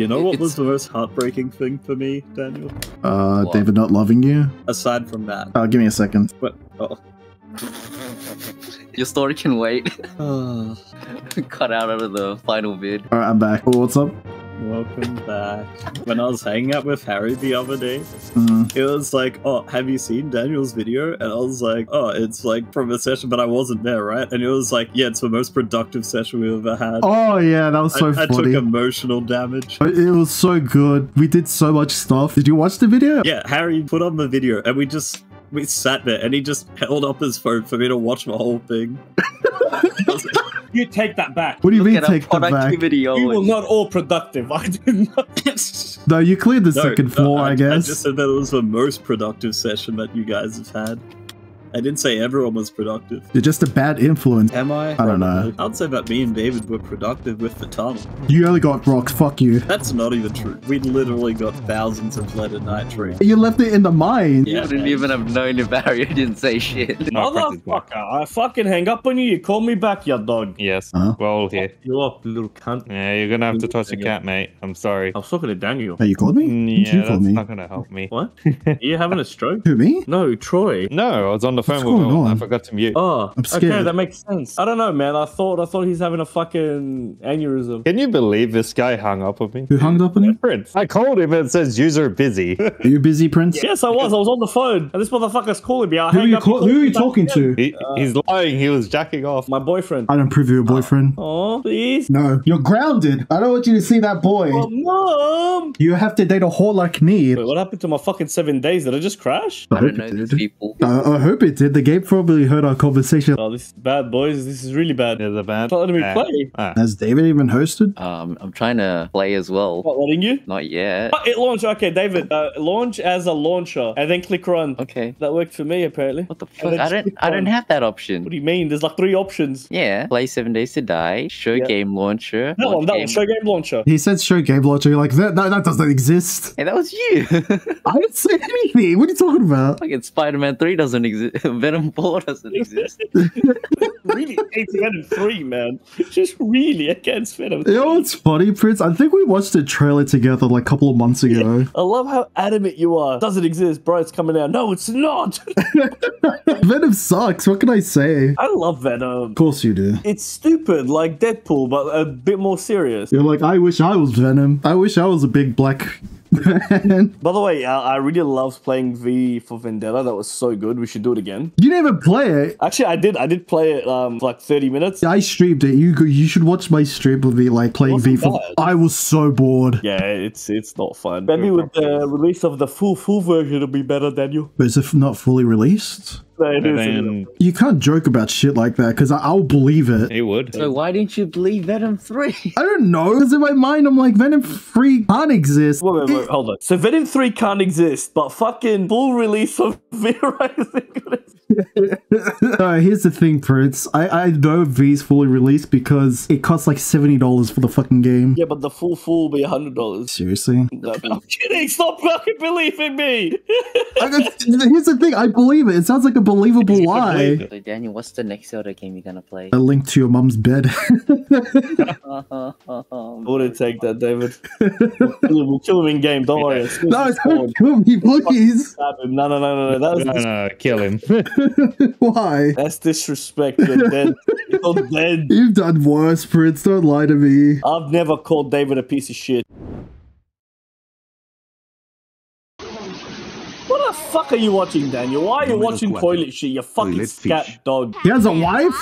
You know what It's- was the most heartbreaking thing for me, Daniel? Uh, What? David not loving you. Aside from that. Uh, give me a second. But oh. Your story can wait. oh. Cut out out of the final vid. All right, I'm back. Oh, what's up? Welcome back. When I was hanging out with Harry the other day, Mm, it was like, oh, have you seen Daniel's video? And I was like, oh, it's like from a session, but I wasn't there, right? And it was like, yeah, it's the most productive session we ever had. Oh yeah, that was so I, I took emotional damage. It was so good. We did so much stuff. Did you watch the video? Yeah, Harry put on the video, and we just we sat there, and he just held up his phone for me to watch the whole thing. You take that back. What do you Look mean take the back? productivity. You were not all productive. I did not. No, you cleared the No, second no, floor, I, I guess. just said that it was the most productive session that you guys have had. I didn't say everyone was productive. You're just a bad influence. Am I? I don't know. I'd say that me and David were productive with the tunnel. You only got rocks. Fuck you. That's not even true. We literally got thousands of lead and nitrate. You left it in the mine. Yeah, You wouldn't man. even have known if Barry didn't say shit. Motherfucker, I fucking hang up on you. You call me back, you dog. Yes, Huh? we're all here. You up, little cunt. Yeah, you're gonna have to toss your cat, mate. I'm sorry. I was talking to Daniel. Hey, you called me? Mm, Yeah, you call that's me? not gonna help me. What? Are you having a stroke? Who me? No, Troy. No, I was on the phone What's with going him. I forgot to mute. Oh, I'm okay, that makes sense. I don't know, man. I thought I thought he's having a fucking aneurysm. Can you believe this guy hung up on me? Who hung up on you? Prince. I called him and it says user busy. Are you busy, Prince? Yes, I was. I was on the phone, and this motherfucker's calling me. I Who are you, up, call- who are you talking to? he, uh, he's lying. He was jacking off. My boyfriend. I don't prove you're a uh, boyfriend. Oh, please. No. You're grounded. I don't want you to see that boy. Oh, mom. You have to date a whore like me. Wait, what happened to my fucking seven days? Did I just crash? I I don't know these people. I, I hope it did. The game probably heard our conversation. Oh, this is bad, boys. This is really bad. There's a band. Not letting me play. Ah. Has David even hosted? Um, I'm trying to play as well. Not letting you. Not yet. Oh, it launched. Okay, David. Uh, launch as a launcher, and then click run. Okay. That worked for me apparently. What the fuck? I just don't. I don't have that option. What do you mean? There's like three options. Yeah. Play Seven Days to Die. Show Yeah. game launcher. That launch one. That game- one. Show game launcher. He said show game launcher. You're like, that, that, that doesn't exist. Hey, that was you. I didn't say anything. What are you talking about? Fucking Spider-Man Three doesn't exist. Venom Four doesn't exist. really hating Venom three, man. Just really against Venom. You know what's funny, Prince? I think we watched the trailer together like a couple of months ago. I love how adamant you are. Doesn't exist, bro. It's coming out. No, it's not. Venom sucks. What can I say? I love Venom. Of course you do. It's stupid, like Deadpool, but a bit more serious. You're like, I wish I was Venom. I wish I was a big black man. By the way, I, I really loved playing V for Vendetta. That was so good. We should do it again. You didn't even play it. Actually, I did. I did play it um for like thirty minutes. I streamed it. You you should watch my stream of me like playing V for. bad. I was so bored. Yeah, it's it's not fun. Maybe with the release of the full full version, it'll be better, Daniel. But is it not fully released? No, it And is, then You can't joke about shit like that because I'll believe it. he would. so why didn't you believe Venom Three? I don't know. Because in my mind, I'm like, Venom 3 can't exist. Wait, wait, wait, hold on. So Venom 3 can't exist, but fucking full release of V Rising. Uh, here's the thing, Prince. I, I know V's fully released because it costs like $70 for the fucking game. yeah, but the full full will be hundred dollars. Seriously? I'm kidding. Stop fucking believing me. I here's the thing. I believe it. It sounds like a believable lie. So Daniel, what's the next Zelda game you're gonna play? A link to your mum's bed. I wouldn't take that, David. we'll, kill him, we'll kill him in game. Don't worry. As soon as no, he's don't spawned, kill me, please. stab him. No, no, no, no, no. That No, was, no, kill him. Why? that's disrespect. You're dead. You're dead. You've done worse, Prince. Don't lie to me. I've never called David a piece of shit. What the fuck are you watching, Daniel? Why are you watching toilet shit, you fucking Toilet scat fish. dog? He has a wife?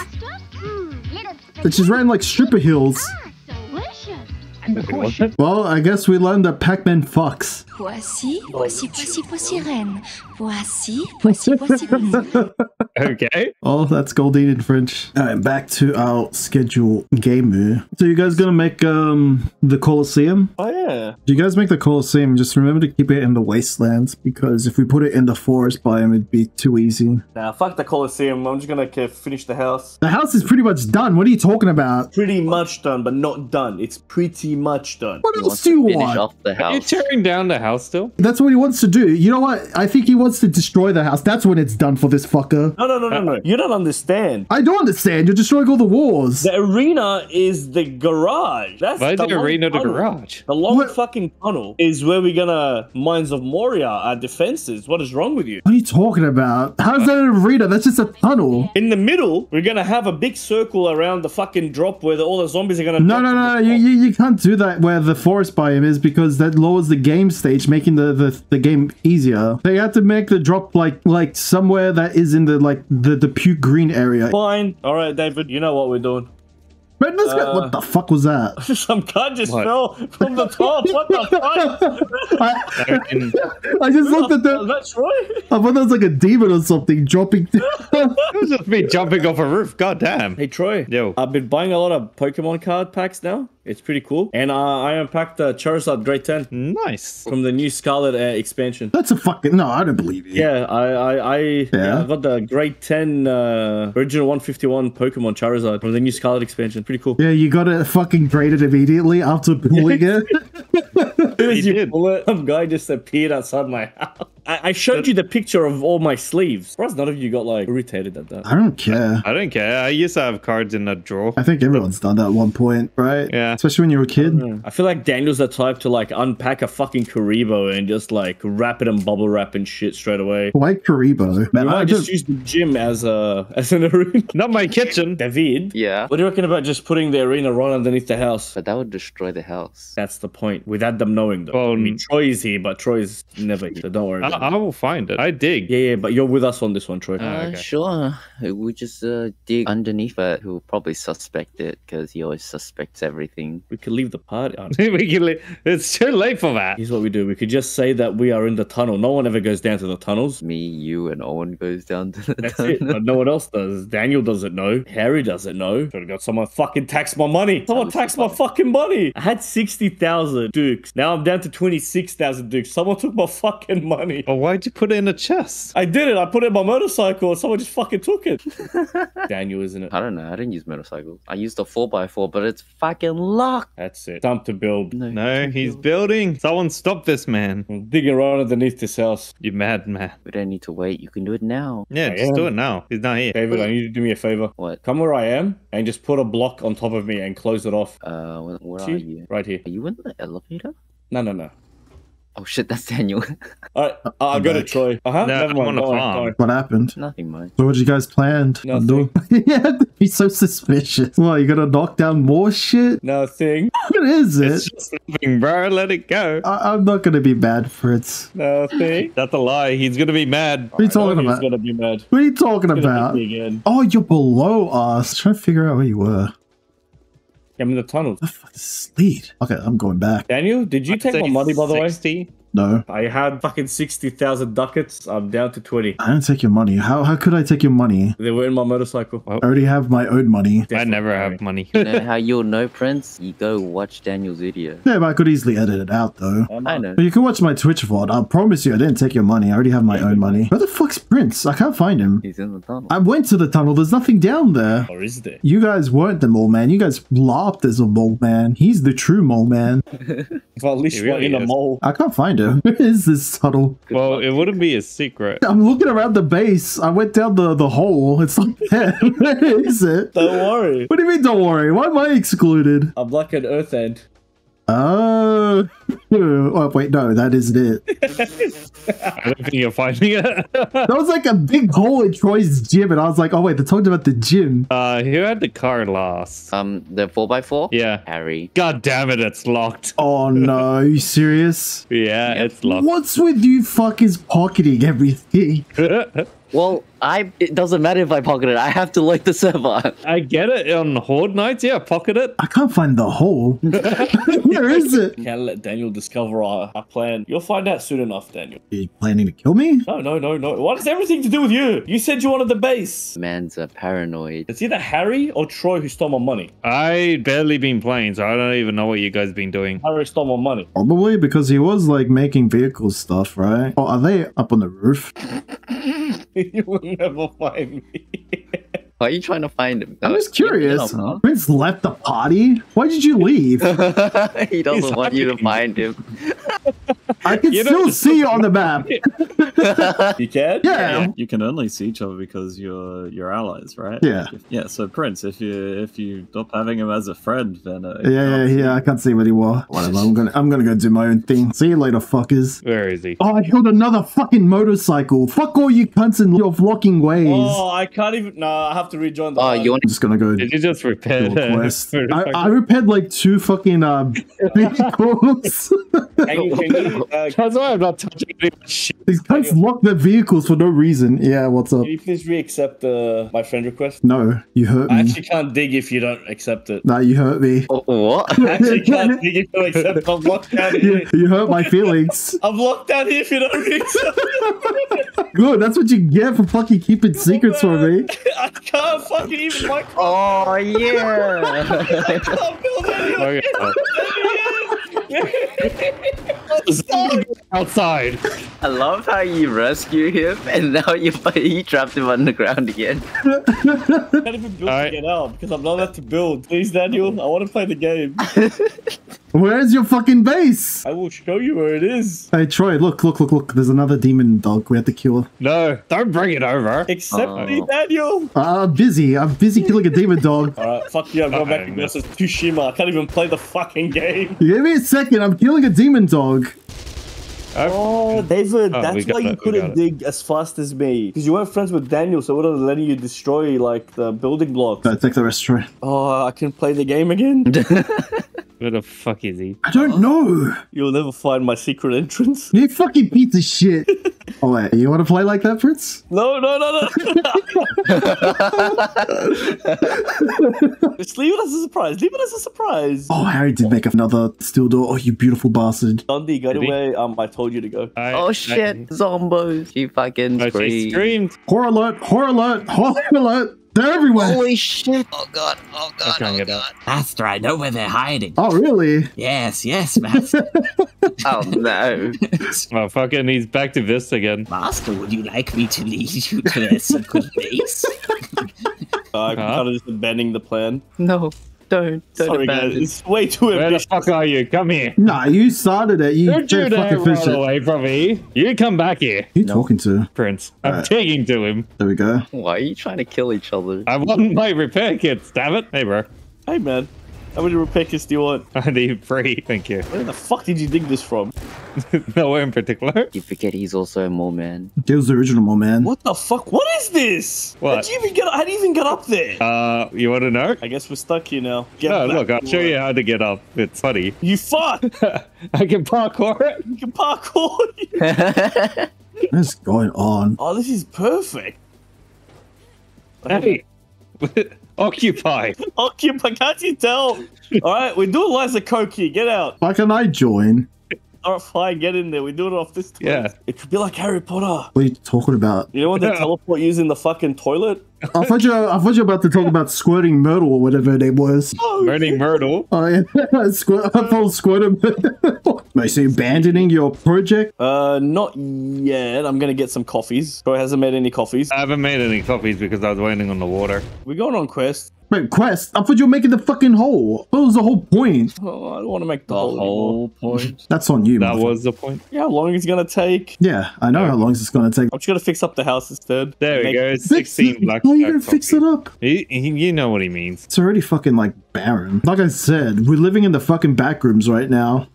That she's riding like stripper heels. Ah, delicious. Well, I guess we learned that Pac-Man fucks. Voici, voici, voici, voici reine. Voici, voici, voici reine. okay. Oh, that's Goldine in French. Alright, back to our schedule game. So you guys gonna make um the Colosseum? Oh yeah. Do you guys make the Colosseum? Just remember to keep it in the wastelands because if we put it in the forest biome, it'd be too easy. Nah, fuck the Colosseum. I'm just gonna finish the house. The house is pretty much done. What are you talking about? Pretty much done, but not done. It's pretty much done. What He else wants do to you finish want? off the Are you tearing down the house still? That's what he wants to do. You know what? I think he wants to destroy the house. That's when it's done for this fucker. No, no, no, no, no. You don't understand. I don't understand. You're destroying all the walls. The arena is the garage. That's Why is the the long arena the garage? The long What? fucking tunnel is where we're gonna Mines of Moria, our defenses. What is wrong with you? What are you talking about? How's that an arena? That's just a tunnel. In the middle, we're gonna have a big circle around the fucking drop where the, all the zombies are gonna. No, drop no, no, you, you, you can't do that where the forest biome is because that lowers the game stage, making the, the, the game easier. They have to make the drop like like somewhere that is in the like the, the puke green area. Fine. All right, David. You know what we're doing. Man, this guy- Uh, what the fuck was that? Some guy just What? fell from the top. What the fuck? I, I just looked at the. That's right. I thought that was like a demon or something dropping. It was just me jumping off a roof. God damn. Hey Troy. Yo. I've been buying a lot of Pokemon card packs now. It's pretty cool. And uh, I unpacked uh, Charizard Grade 10 Nice. from the new Scarlet uh, expansion. That's a fucking no. I don't believe you. Yeah, I I, I, yeah. Yeah? I got the Grade 10 uh, original 151 Pokemon Charizard from the new Scarlet expansion. Pretty cool. Yeah, you got it fucking graded immediately after pulling it. As soon as He you did. pull it, some guy just appeared outside my house. I, I showed you the picture of all my sleeves. Surprised none of you got like irritated at that. I don't care. I don't care. I used to have cards in a drawer. I think everyone's done that at one point, right? Yeah. Especially when you were a kid. I feel like Daniel's the type to like unpack a fucking Karibo and just like wrap it and bubble wrap and shit straight away. Why Karibo? Man, You I might just use the gym as a as an arena. Not my kitchen. David, Yeah. what do you reckon about just putting the arena right underneath the house? But that would destroy the house. That's the point. Without them knowing, though. Well, I mean, mm. Troy is here, but Troy's never here, so don't worry. I, About I will find it. I dig. Yeah, yeah, but you're with us on this one, Troy. Uh, okay. Sure. We just uh, dig underneath it. He'll probably suspect it because he always suspects everything. we could leave the party. We can li- it's too late for that. Here's what we do. We could just say that we are in the tunnel. No one ever goes down to the tunnels. Me, you, and Owen goes down to the That's it. But no one else does. Daniel doesn't know. Harry doesn't know. Should have got someone fucking tax my money. Someone tax my fucking money. I had 60,000 dukes. Now I'm down to 26,000 dukes. Someone took my fucking money. But why'd you put it in a chest? I did it. I put it in my motorcycle and someone just fucking took it. Daniel, isn't it? I don't know. I didn't use motorcycles. I used a 4x4, but it's fucking locked. That's it. Time to build. No, No, he's building. Someone stop this man. I'm digging right underneath this house. You mad man. We don't need to wait. You can do it now. Yeah, I just do it now. He's not here. David, I need you to do me a favor. What? Come where I am and just put a block on top of me and close it off. Uh, where, where are you? Right here. Are you in the elevator? No, no, no. Oh shit, that's Daniel. All right, I I'm got it, back. Troy. Uh huh. No, Never I'm mind. on a farm. What happened? Nothing much. So what you guys planned? on Nothing. yeah, be so suspicious. Well, you gonna knock down more shit? Nothing. What is it? It's just nothing, bro. Let it go. I- I'm not gonna be mad, Fritz. Nothing. That's a lie. He's gonna be mad. What are you talking about? He's about? gonna be mad. What are you talking He's about? hit me again. Oh, you're below us. Trying to figure out where you were. I'm in the tunnel. The fuck is lead? Okay, I'm going back. Daniel, did you I'd take my money by the way? 60. No, I had fucking sixty thousand ducats. I'm down to twenty. I didn't take your money. How how could I take your money? They were in my motorcycle. Oh. I already have my own money. I never have money. You know how you'll know, Prince? You go watch Daniel's video. Yeah, but I could easily edit it out though. I know. But you can watch my Twitch VOD. I promise you, I didn't take your money. I already have my own money. Where the fuck's Prince? I can't find him. He's in the tunnel. I went to the tunnel. There's nothing down there. Or is there? You guys weren't the mole man. You guys laughed as a mole man. He's the true mole man. If I least He one really in a mole. I can't find him. Where is this tunnel? Well, it wouldn't be a secret. I'm looking around the base. I went down the, the hole. It's not there. Where is it? Don't worry. What do you mean, don't worry? Why am I excluded? I'm like an earth end. Oh. oh, wait, no, that isn't it. I don't think you're finding it. That was like a big hole in Troy's gym, and I was like, oh, wait, they're talking about the gym. uh, who had the car last? Um, the 4x4? Yeah. Harry. God damn it, it's locked. Oh, no. Are you serious? Yeah, it's locked. What's with you fuckers pocketing everything? Well, I. It doesn't matter if I pocket it. I have to like the server. I get it on horde nights. Yeah, pocket it. I can't find the hole. Where is it? Can't let Daniel discover our, our plan. You'll find out soon enough, Daniel. Are you planning to kill me? No, no, no, no. What has everything to do with you? You said you wanted the base. Man's a paranoid. It's either Harry or Troy who stole my money. I barely been playing, so I don't even know what you guys been doing. Harry stole my money. Probably because he was like making vehicle stuff, right? Oh, are they up on the roof? you will never find me. Why are you trying to find him? I'm just you- you curious. don't know. Prince left the party? Why did you leave? he doesn't want you to find him. I can You still know- see you on the map. You can? Yeah. You can only see each other because you're you're allies, right? Yeah. If- yeah. So Prince, if you if you stop having him as a friend, then uh, Yeah, yeah, yeah. I can't see him anymore. Whatever. I'm gonna, I'm gonna go do my own thing. See you later, fuckers. Where is he? Oh, I killed another fucking motorcycle. Fuck all you cunts in your flocking ways. Oh, I can't even. No, I have to rejoin the. Oh, party. you want I'm just gonna go Did you just repair do the a quest. I, I repaired like two fucking uh, vehicles. Can you, can you, uh, That's why I'm not touching any shit. These guys lock their vehicles for no reason. Yeah, what's up? can you please re-accept uh, my friend request? No, you hurt I me. actually can't dig if you don't accept it. No, you hurt me. Oh, what? I actually can't dig if you don't accept. I'm locked down here. you hurt my feelings. I'm locked down here if you don't accept it. Good, that's what you get for fucking keeping secrets from me. I can't fucking even my Oh yeah. I can't build any. Okay. Zombie outside. I love how you rescue him and now you he trapped him on the ground again. I can't even build Alright. to get out because I'm not allowed to build. Please, Daniel, I want to play the game. Where's your fucking base? I will show you where it is. Hey, Troy, look, look, look, look. There's another demon dog we have to kill. No, don't bring it over. Except Oh. me, Daniel. Uh, I'm busy. I'm busy killing a demon dog. Alright, fuck you. I'm going back to Fine. versus Tsushima. I can't even play the fucking game. Give me a second. I'm killing a demon dog. Oh, David, Oh, we why you it, couldn't got it. dig as fast as me. Because you weren't friends with Daniel, so it would have letting you destroy, like, the building blocks. Uh, take the rest, Troy. Oh, I can play the game again? Where the fuck is he? I don't know. You'll never find my secret entrance. You fucking piece of shit. oh, wait. You want to play like that, Fritz? No, no, no, no. Just leave it as a surprise. Leave it as a surprise. Oh, Harry did make another steel door. Oh, you beautiful bastard. Dondie, go Did he? away. Um, I told you to go. I, Oh shit, zombos. You fucking I, I, she scream. screamed. Horror alert! Horror alert! Horror alert! They're everywhere! Holy shit. Oh god, oh god, can't oh god. out. Master, I know where they're hiding. Oh, really? Yes, yes, Master. Oh no. Oh, fucking, he's back to this again. Master, would you like me to lead you to their secret base? Uh, I'm Huh? kind of just abandoning the plan. No. Don't don't Sorry, guys. abandon. It's way too Where the fuck are you? Come here. Nah, you started it. You Don't you did dare fucking finish run it. away from me. You come back here, Who you talking to? Prince. I'm Alright. taking to him. There we go. Why are you trying to kill each other? I want my repair kits, damn it. Hey, bro. Hey, man. How many repair kits do you want? I need three. Thank you. Where the fuck did you dig this from? Nowhere in particular. You forget he's also a mole man. It was the original mole man. What the fuck? What is this? What? How'd you even get? How do you even get up there? Uh, you want to know? I guess we're stuck here now. Get No, look, I'll show you how to get up. It's funny. You fuck! I can parkour it. you can parkour. What's going on? oh, this is perfect. Hey, occupy. Occupy, can't you tell? All right, we're doing of Coke here. Get out. Why can I join? All right, fine, get in there. We're doing it off this toilet. Yeah. It could be like Harry Potter. What are you talking about? You know when they teleport using the fucking toilet? I thought you, I thought you were about to talk about squirting Myrtle or whatever her name was. Burning Myrtle. Oh yeah, Squirt, I thought squirting. Wait, so you're abandoning your project? Uh, not yet. I'm gonna get some coffees. Troy hasn't made any coffees. I haven't made any coffees because I was waiting on the water. We're going on quest. Wait, quest? I thought you were making the fucking hole. That was the whole point. Oh, I don't want to make the, The whole. whole point. That's on you. That motherfucker. was the point. Yeah, how long it's gonna take? Yeah, I know how long it's gonna take. I'm just gonna fix up the house instead. There we Make- go. Fix 16 it. black. How are you gonna fix it up? He, he, you know what he means. It's already fucking like barren. Like I said, we're living in the fucking back rooms right now.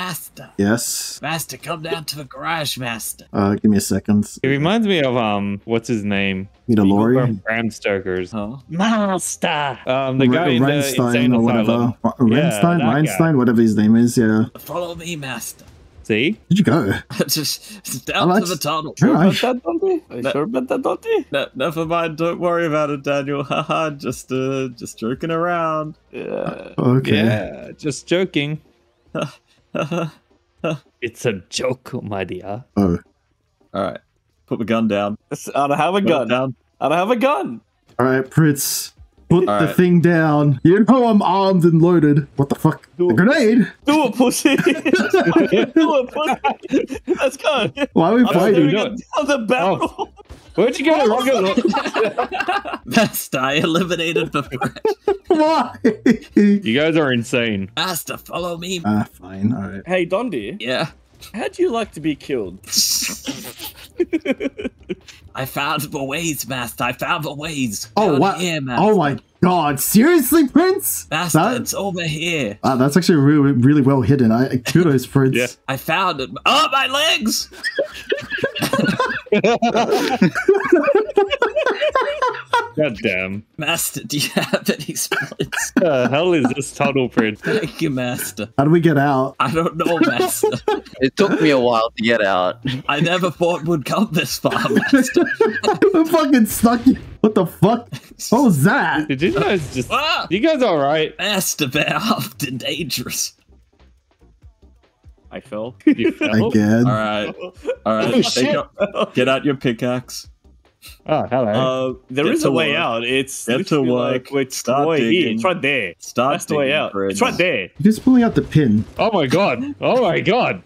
Master, Yes. Master, come down to the garage, Master. Uh, give me a second. It reminds me of um, what's his name? Need a lorry? From Bram Stoker's. Huh? Master. Um, the guy in the Reinstein or whatever. asylum. Ra- Yeah, Reinstein, guy. Whatever his name is. Yeah. Follow me, Master. See? Where'd you go? Just down Oh, to the that's- tunnel. All About right. that, Dante? Are you sure about that, Dante? Ne- never mind. Don't worry about it, Daniel. Haha. just uh, just joking around. Yeah. Okay. Yeah, just joking. It's a joke, my dear. Oh. All right. Put the gun down. I don't have a Put gun. down. I don't have a gun. All right, Pritz. Put All the right. thing down. You know I'm armed and loaded. What the fuck? Do A it. grenade? Do it, pussy. Do it, pussy. Let's go. Why are we I'm fighting? staring do at the oh. barrel. Where'd you get a rocket? Master, I eliminated the threat. Why? you guys are insane. Master, follow me. ah, fine. All right. Hey, Dondie. Yeah. How'd you like to be killed? I found the ways, Master. I found the ways. Oh what? Here, Master. Oh my god! Seriously, Prince? Master, That- it's over here. Ah, that's actually really, really well hidden. I kudos, Prince. Yeah. I found it. Oh, my legs! God damn. Master, do you have any splits? The hell is this tunnel print? Thank you, Master. How do we get out? I don't know, Master. It took me a while to get out. I never thought would come this far, Master. I'm fucking stuck. here. What the fuck? What was that? Did you guys just? Ah! You guys all right? Master, they're often dangerous. I fell. You fell? Again. All right, all Oh, shit. out- get out your pickaxe. Oh, hello. Uh, there Get is a way work. out. It's Get to literally work. Like, wait, Start wait, here, digging. it's right there. Start That's the way digging, out. Prince. It's right there. You're just pulling out the pin. oh my god. Oh my god.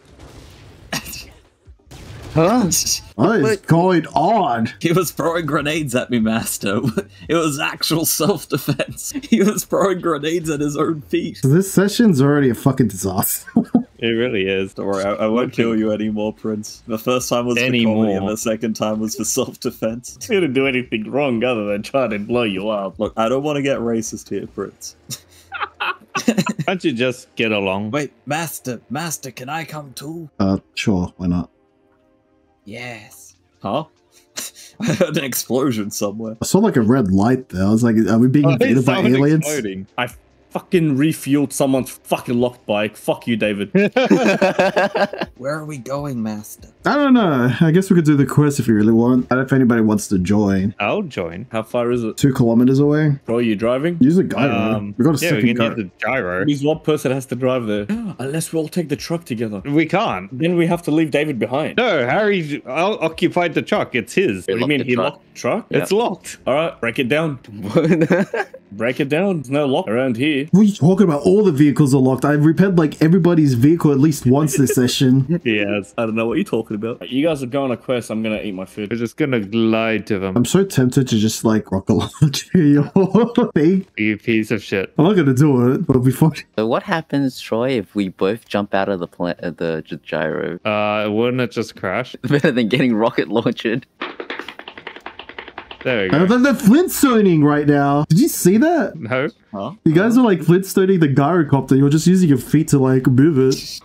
Huh? What is going on? He was throwing grenades at me, Master. It was actual self-defense. He was throwing grenades at his own feet. So this session's already a fucking disaster. It really is. Don't worry, I, I won't kill you anymore, Prince. The first time was for comedy, Anymore. and the second time was for self-defense. He didn't do anything wrong other than try to blow you up. Look, I don't want to get racist here, Prince. Can't you just get along? Wait, Master, Master, can I come too? uh, sure, why not? Yes. Huh? I heard an explosion somewhere. I saw like a red light there. I was like, are we being Oh, invaded by aliens? exploding. I fucking refueled someone's fucking locked bike. Fuck you, David. Where are we going, Master? I don't know. I guess we could do the quest if you really want. I don't know if anybody wants to join. I'll join. How far is it? Two kilometers away. Bro, are you driving? Use a gyro. Um, we got a yeah, we second can gyro. use the gyro. Means one person has to drive there. Unless we all take the truck together. We can't. Then we have to leave David behind. No, Harry o- occupied the truck. It's his. What do you mean? He truck. locked the truck? It's locked. All right, break it down. Break it down. There's no lock around here. What are you talking about? All the vehicles are locked. I've repaired like everybody's vehicle at least once this session. Yes. I don't know what you're talking about. You guys are going on a quest. I'm gonna eat my food. We're just gonna lie to them. I'm so tempted to just like rock a launch your thing. You piece of shit. I'm not gonna do it, but it'll be fun. So what happens, Troy, if we both jump out of the pla- uh, the gy- gyro? Uh, wouldn't it just crash? Better than getting rocket launched. There we go. they're, they're flintstoning right now. Did you see that? No. Huh? You guys are like flintstoning the gyrocopter. You're just using your feet to like move it.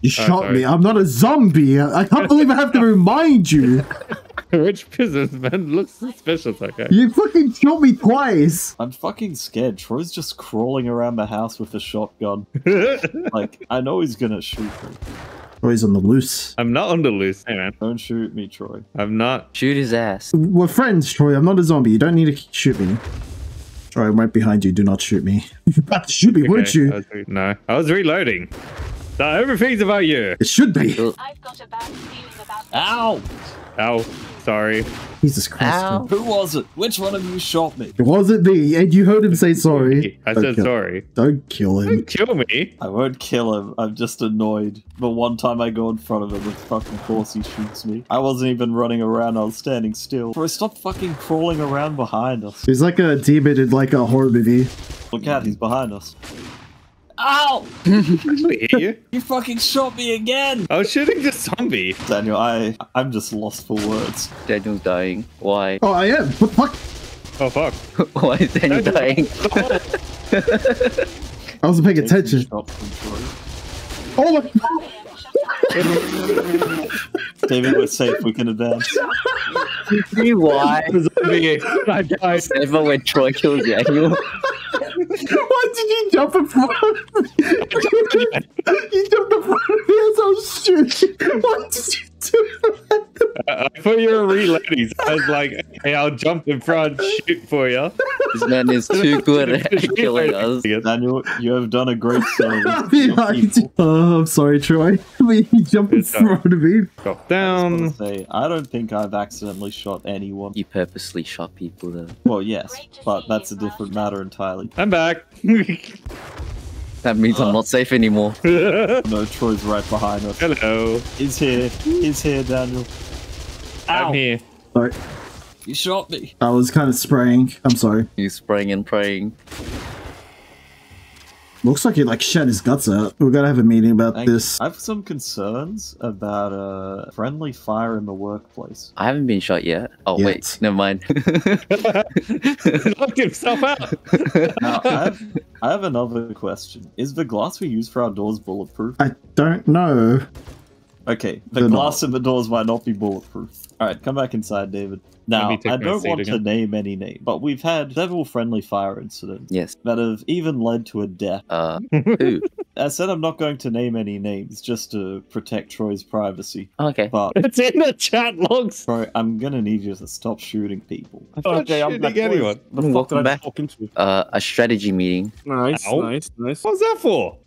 You oh, shot Oh, sorry. me. I'm not a zombie. I I can't believe I have to remind you. Which businessman looks suspicious, okay? You fucking shot me twice. I'm fucking scared. Troy's just crawling around the house with a shotgun. like, I know he's gonna shoot me. Oh, he's on the loose. I'm not on the loose. Hey, man. Don't shoot me, Troy. I'm not. Shoot his ass. We're friends, Troy. I'm not a zombie. You don't need to shoot me. Troy, I'm right behind you. Do not shoot me. You're about to shoot me, wouldn't you? I re- no. I was reloading. So everything's about you. It should be. I've got a bad feeling about Ow! Ow. Sorry. Jesus Christ. Ow. Who was it? Which one of you shot me? It wasn't me, and you heard him say sorry. I Don't said kill- sorry. Don't kill him. Don't kill me. I won't kill him. I'm just annoyed. But one time I go in front of him, of fucking course he shoots me. I wasn't even running around. I was standing still. Bro, stop fucking crawling around behind us. He's like a demon in like a horror movie. Look out, he's behind us. Ow! Actually, hear you. You fucking shot me again! I was shooting the zombie. Daniel, I I'm just lost for words. Daniel's dying. Why? Oh, I am. Oh, what the fuck? Oh fuck. Why is Daniel dying? I wasn't paying attention. shots from Oh my David, we're safe. We can advance. See why? The zombie. I died. Never when Troy kills Daniel. Why did you jump in front of me? you jumped in front of me as I was shooting. Why did you? I I thought you were reloading. I was like, hey, I'll jump in front, shoot for you. This man is too good at killing us. Daniel, you have done a great service. I'm to your behind people. you. Oh, I'm sorry, Troy. you jumped in front of me. Drop down. was gonna say, I don't think I've accidentally shot anyone. You purposely shot people though. Well, yes, but that's a different matter entirely. I'm back. That means I'm not safe anymore. No, Troy's right behind us. Hello. He's here. He's here, Daniel. I'm here. Sorry. You shot me! I was kind of spraying. I'm sorry. He's spraying and praying. Looks like he like shed his guts out. We're gonna have a meeting about Thank- this. I have some concerns about uh, friendly fire in the workplace. I haven't been shot yet. Oh Yet. wait, never mind. Knocked himself out. Now, I have, I have another question. Is the glass we use for our doors bulletproof? I don't know. Okay, the They're glass in the doors might not be bulletproof. All right, come back inside, David. Now, I don't seat want to name any name, but we've had several friendly fire incidents yes. that have even led to a death. Uh, who? I said I'm not going to name any names just to protect Troy's privacy, Okay. but It's in the chat logs. Troy, I'm gonna need you to stop shooting people. I'm not Okay, I'm back. shooting anyone. The fuck Welcome back. Uh, a strategy meeting. Nice, Ow. nice, nice. What's that for?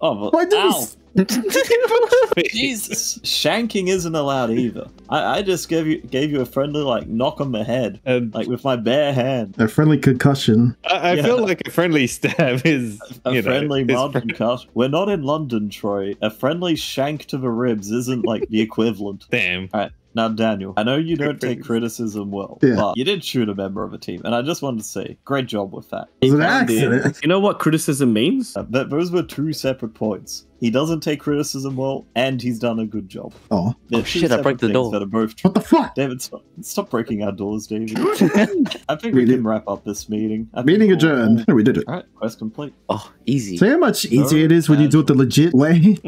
Oh, but, Why ow, Jesus, shanking isn't allowed either. I, I just gave you gave you a friendly like knock on the head, And like with my bare hand. A friendly concussion. I, I Yeah. feel like a friendly stab is A you know, friendly is mild concussion. We're not in London, Troy. A friendly shank to the ribs isn't like the equivalent. Damn. Now, Daniel, I know you don't Good take riddance. criticism well, Yeah. but you did shoot a member of a team, and I just wanted to say, great job with that. It was an accident. You know what criticism means? Uh, th- those were two separate points. He doesn't take criticism well, and he's done a good job. Oh, They're Oh, two shit, I broke separate the door. That are both what the fuck? David, stop, stop breaking our doors, David. I think we Really? can wrap up this meeting. I think Meeting we'll- adjourned. No, we did it. All right, quest complete. Oh, easy. See how much easier it is when you do it the legit way?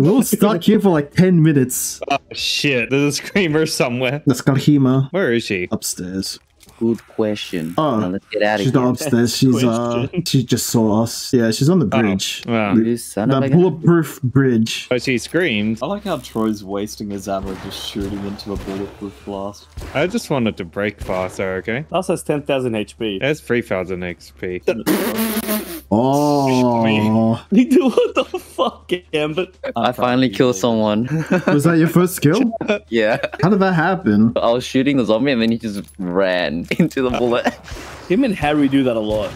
We're stuck here for like 10 minutes. Oh shit, there's a screamer somewhere. Let's Where is she? upstairs. Good question. Oh, now let's get out of She's here. not upstairs. She's uh, she just saw us. Yeah, she's on the bridge. Wow. You son of The a gun. bulletproof bridge. Oh, she screamed. I like how Troy's wasting his ammo just shooting into a bulletproof blast. I just wanted to break faster, okay? That says 10,000 HP. That's 3000 XP. Oh, Nigga, what the fuck, Amber? I finally killed someone. was that your first kill? yeah. How did that happen? I was shooting the zombie and then he just ran into the bullet. Him and Harry do that a lot.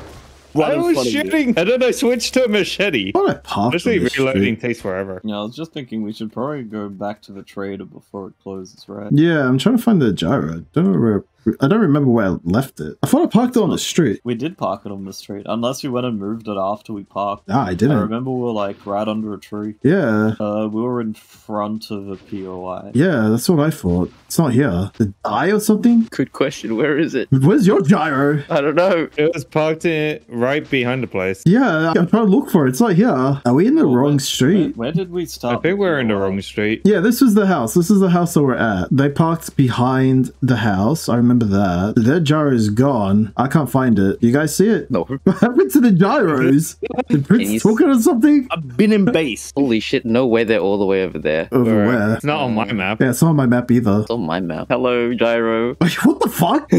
Right I in was front of you. shooting. And then I switched to a machete. Why did I park Honestly, on this reloading takes forever. Yeah, I was just thinking we should probably go back to the trader before it closes, right? Yeah, I'm trying to find the gyro. Don't know where. I don't remember where I left it. I thought I parked it on the street. We did park it on the street, unless we went and moved it after we parked. Ah, I I didn't. I remember we were like right under a tree. Yeah, Uh, we were in front of a POI. yeah, that's what I thought. It's not here. The eye or something? Good question. Where is it? Where's your gyro? I don't know. It was parked in, right behind the place. Yeah, I'm trying to look for it. It's not here. Are we in the Well, wrong where- street? Where, where did we I start? think we're in the wrong street. Yeah, this was the house. This is the house that we're at. They parked behind the house. I remember that. Their gyro is gone. I can't find it. You guys see it? No. What happened to the gyros? Did Prince s- talking or something? I've been in base. Holy shit, no way they're all the way over there. Over Where- where? It's not on my map. Yeah, it's not on my map either. It's on my map. Hello, Gyro. Wait, what the fuck?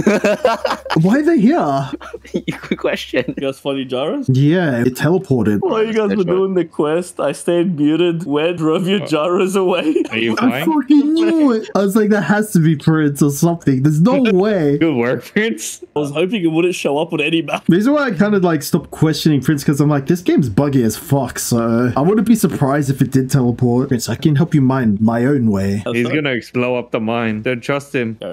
Why are they here? Good question. You guys funny gyros? Yeah, it teleported. While you guys were right. doing the quest, I stayed muted. Where drove your uh, gyros away? Are you I flying? fucking knew it. I was like, that has to be Prince or something. There's no way. Good work, Prince. I was hoping it wouldn't show up on any map. The reason why I kind of like stopped questioning Prince because I'm like, this game's buggy as fuck. So I wouldn't be surprised if it did teleport. Prince, I can help you mine my own way. He's gonna blow up the mine. Don't trust him. I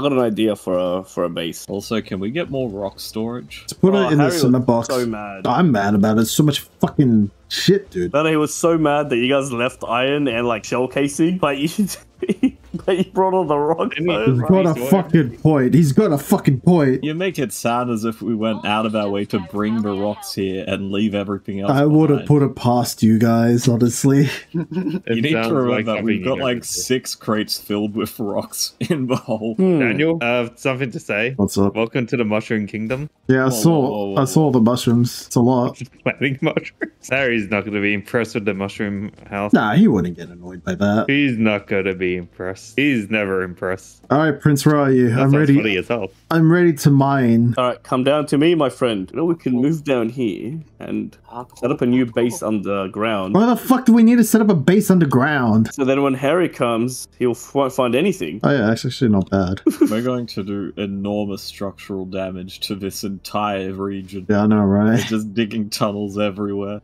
got an idea for a for a base. Also, can we get more rock storage? Let's put Oh, it in the Harry was center box. So mad. I'm mad about it. So much fucking shit, dude. Then he was so mad that you guys left iron and like shell casing, but you but you brought all the rock. Didn't he- though. He's got a fucking point. He's got a fucking point. You make it sound as if we went out of our way to bring the rocks here and leave everything else. I would have put it past you guys, honestly. You need to remember like that we've got like would six crates filled with rocks in the hole. Hmm. Daniel, I have something to say. What's up? Welcome to the Mushroom Kingdom. Yeah, I Whoa, saw. whoa, whoa, I saw the mushrooms. It's a lot. Planting mushrooms. Harry's not gonna be impressed with the mushroom house. Nah, he wouldn't get annoyed by that. He's not gonna be impressed. He's never impressed. All right, Prince, where are you? That I'm ready. funny as hell. I'm ready to mine. All right, come down to me, my friend. You know we can move down here and set up a new base underground. Why the fuck do we need to set up a base underground? So then when Harry comes, he'll won't find anything. Oh yeah, it's actually not bad. We're going to do enormous structural damage to this entire region. Yeah, I know, We're right? just digging tunnels everywhere.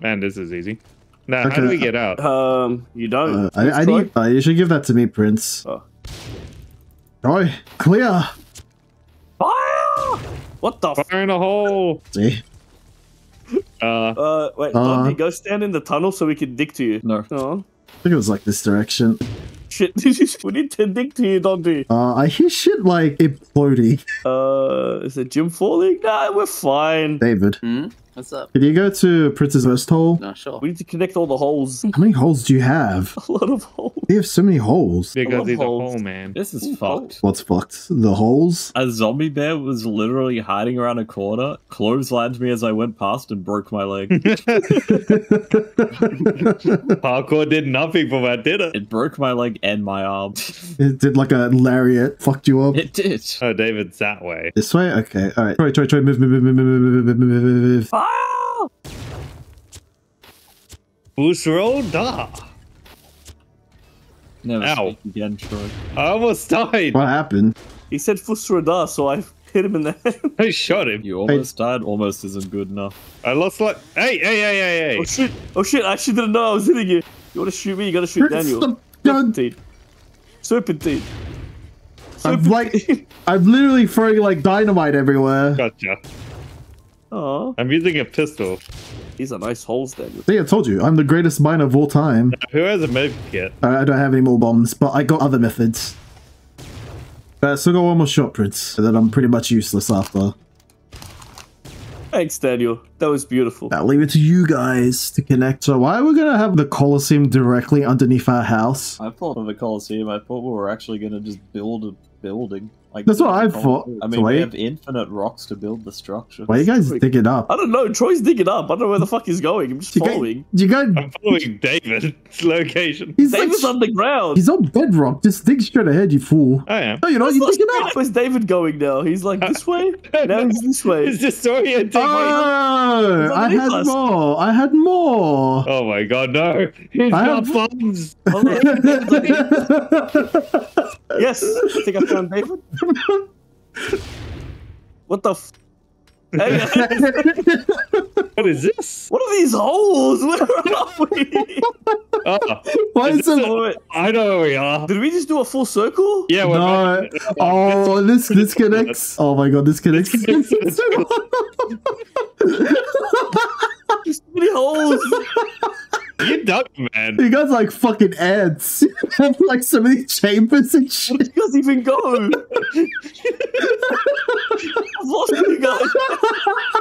Man, this is easy. Now, how do we get out? Um, you Uh, don't. I, I need. Uh, you should give that to me, Prince. Oh. Roy, clear. Fire! What the? F- Fire in a hole. See? Uh, uh, wait, Uh. Dondie, go stand in the tunnel so we can dig to you. No. Oh, I think it was like this direction. shit. we need to dig to you, Dondie. Uh, I hear shit like imploding. Uh, is it Jim falling? Nah, we're fine. David, Hmm? What's up? You go to Prince's West Hole? No, sure. We need to connect all the holes. How many holes do you have? a lot of holes. We have so many holes. Because he's holes. a hole man. This is Ooh, fucked. What's fucked? The holes? A zombie bear was literally hiding around a corner, clotheslined me as I went past and broke my leg. Parkour did nothing for that, did it? It broke my leg and my arm. it did like a lariat, fucked you up. It did. Oh, David's that way. This way? Okay. All right. Try, try, try. Move, move, move, move, move, move, move, move. Ah! Move. Fus Ro Dah. Never Ow. speak again, Troy. I almost died. What happened? He said Fusrada, so I hit him in the head. I shot him. You almost died. Almost isn't good enough. I lost like. Hey, hey, hey, hey, hey! oh shit! Oh shit! I actually didn't know I was hitting you. You wanna shoot me? You gotta shoot Daniel. Gun. Serpentine. Serpentine. I'm like, I'm literally throwing like dynamite everywhere. Gotcha. Aw, I'm using a pistol. these are nice holes, then. See, I told you, I'm the greatest miner of all time. Who has a med kit? I I don't have any more bombs, but I got other methods. Uh, still got one more shot, Prince, so that I'm pretty much useless after. Thanks, Daniel. That was beautiful. I'll leave it to you guys to connect. So why are we gonna have the Colosseum directly underneath our house? I thought of a coliseum. I thought we were actually going to just build a building. Like That's what build a I col- thought. I mean, why- we have infinite rocks to build the structure. Why are you guys digging up? I don't know. Troy's digging up. I don't know where the fuck he's going. I'm just You guys, following. you guys I'm following David's location. he's like, David's underground. he's on bedrock. Just dig straight ahead, you fool. I am. No, you're not. That's You're not digging up. Where's David going now? He's like this way. Now he's this way. It's disorienting. Oh, He's I underneath had us. more. I had more. Oh my god, no. He's I got have- bombs. Hold yes, I think I found David. What the? F- What is this? what are these holes? Where are we? Oh, Why is Is it? Wait. I know where we are. Did we just do a full circle? Yeah, we're No. Oh, this this connects. Oh my god, this connects. There's too many holes. You duck, man. you guys like fucking ants. have like so many chambers and shit. Where shit. did you guys even go? I've lost you guys.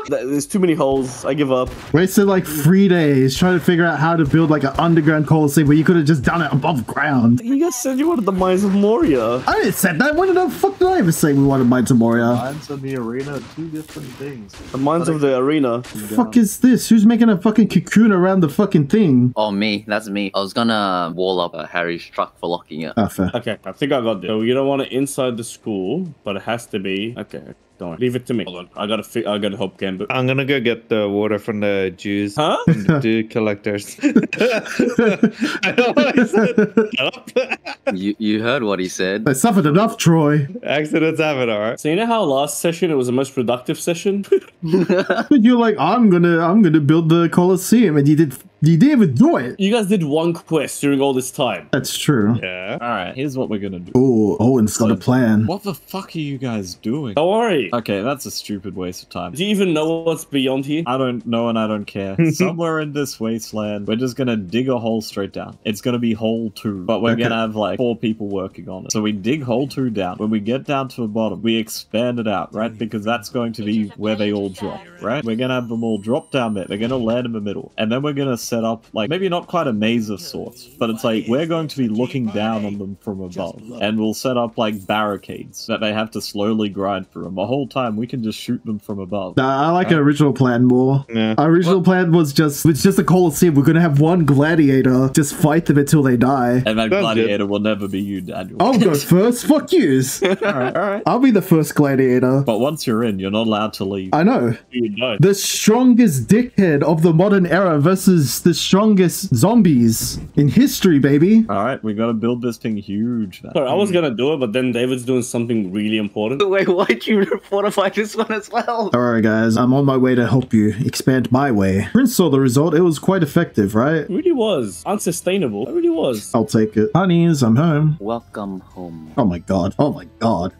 There's too many holes. I give up. Wasted like three days trying to figure out how to build like an underground coliseum where you could have just done it above ground. You guys said you wanted the mines of Moria. I didn't say that. When the fuck did I ever say we wanted Mines of Moria? The Mines and the arena are two different things. The mines of the arena. fuck is this? Who's making a fucking cocoon around the fucking thing? Oh, me. That's me. I was gonna wall up uh, Harry's truck for locking it. Ah, fair. Okay, I think I got this. So you don't want it inside the school, but it has to be. Okay, don't worry. Leave it to me. Hold on. I gotta. Fi- I gotta help Gambit. I'm gonna go get the water from the Jews. Huh? From the Jew collectors. I know what I said. You you heard what he said. I suffered enough, Troy. Accidents happen, alright? So you know how last session it was the most productive session? But you're like, I'm gonna, I'm gonna build the coliseum, and you did, you didn't even do it. you guys did one quest during all this time. That's true. Yeah. Alright, here's what we're gonna do. Oh, Owen's got a plan. What the fuck are you guys doing? Don't worry. Okay, that's a stupid waste of time. Do you even know what's beyond here? I don't know and I don't care. Somewhere in this wasteland, we're just gonna dig a hole straight down. It's gonna be hole two, but we're Okay. gonna have like four people working on it. So we dig hole two down. When we get down to the bottom, we expand it out, right? Because that's going to be where they all drop, right? We're gonna have them all drop down there. They're gonna land in the middle. And then we're gonna set up like maybe not quite a maze of sorts, but it's like we're going to be looking down on them from above. And we'll set up like barricades that they have to slowly grind through. And the whole time we can just shoot them from above. Nah, I like our original plan more. Yeah. Our original plan was just, it's just a coliseum. We're gonna have one gladiator just fight them until they die. And that That's gladiator will never be you, Daniel. I'll go first. Fuck yous. alright, alright. I'll be the first gladiator. But once you're in, you're not allowed to leave. I know. You know. The strongest dickhead of the modern era versus the strongest zombies in history, baby. Alright, we gotta build this thing huge. man. Sorry, I was gonna do it, but then David's doing something really important. Wait, why'd you fortify this one as well? Alright, guys, I'm on my way to help you expand my way. Prince saw the result. It was quite effective, right? It really was unsustainable. It really was. I'll take it. Honeys, I'm home. Welcome home. Oh my god. Oh my god.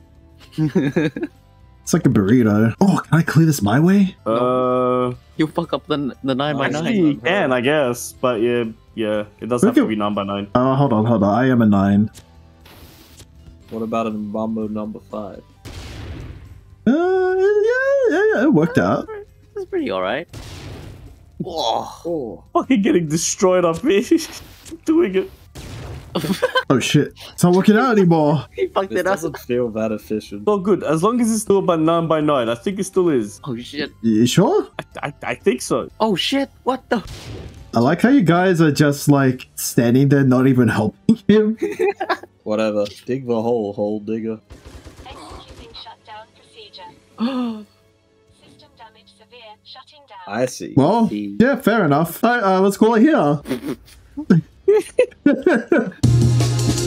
It's like a burrito. Oh, can I clear this my way? Uh, You fuck up the the nine by actually, nine. you can, I guess, but yeah, yeah, it does have to be nine by nine. Oh, hold on, hold on. I am a nine. What about a Mambo number five? Uh, yeah, yeah, yeah. It worked out. It's pretty alright. Oh, Fucking getting destroyed up here. Doing it. Oh shit, it's not working out anymore. He fucked this it up. doesn't feel that efficient. All good. As long as it's still by nine by nine, I think it still is. Oh shit. You sure? I, I, I think so. Oh shit. What the? I like how you guys are just like standing there, not even helping him. Whatever. Dig the hole, hole digger. Executing. System damage severe. Shutting down. I see. Well, See. yeah, fair enough. All right, uh, let's call it here.